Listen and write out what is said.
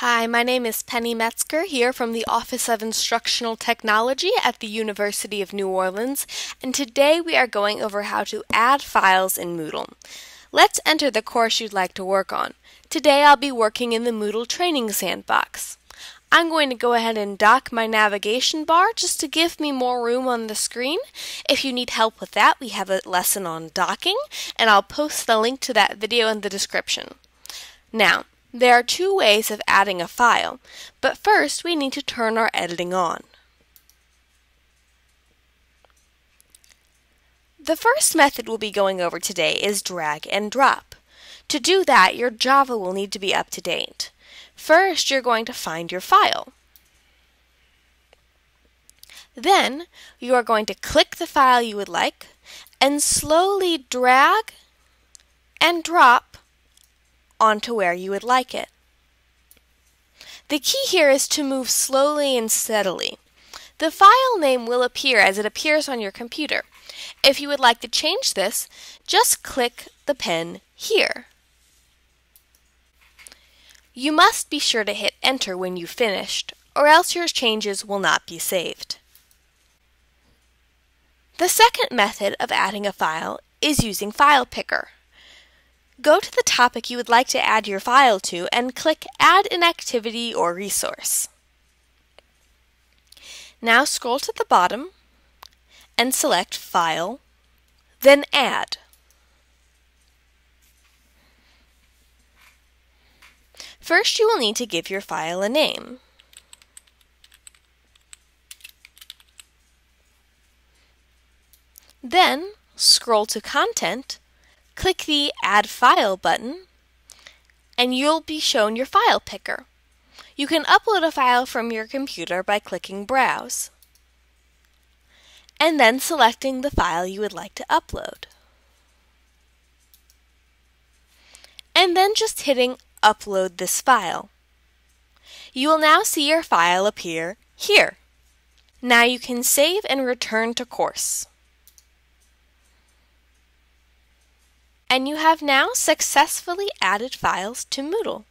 Hi, my name is Penny Metzger here from the Office of Instructional Technology at the University of New Orleans, and today we are going over how to add files in Moodle. Let's enter the course you'd like to work on. Today I'll be working in the Moodle Training Sandbox. I'm going to go ahead and dock my navigation bar just to give me more room on the screen. If you need help with that, we have a lesson on docking, and I'll post the link to that video in the description. Now, there are two ways of adding a file, but first we need to turn our editing on. The first method we'll be going over today is drag and drop. To do that, your Java will need to be up to date. First, you're going to find your file. Then, you are going to click the file you would like and slowly drag and drop onto where you would like it. The key here is to move slowly and steadily. The file name will appear as it appears on your computer. If you would like to change this, just click the pen here. You must be sure to hit enter when you've finished, or else your changes will not be saved. The second method of adding a file is using File Picker. Go to the topic you would like to add your file to and click Add an Activity or Resource. Now scroll to the bottom and select File, then Add. First, you will need to give your file a name. Then, scroll to Content Click the Add File button and you'll be shown your file picker. You can upload a file from your computer by clicking Browse and then selecting the file you would like to upload. And then just hitting Upload this file. You will now see your file appear here. Now you can save and return to course. And you have now successfully added files to Moodle.